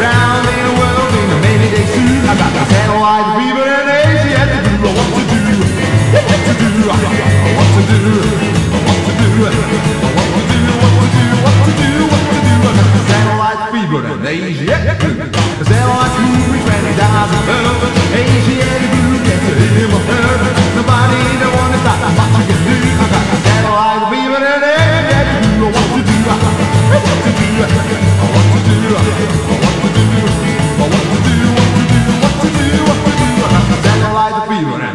round in the world in a many day soon. I got the satellite fever and Asiatic flu. What to do? What to do? What to do? What to do? What to do? What to do? What to do? What to do? I got the satellite fever and Asia to. The satellite fever is when it dies of Asia to do.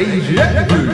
Aí, já...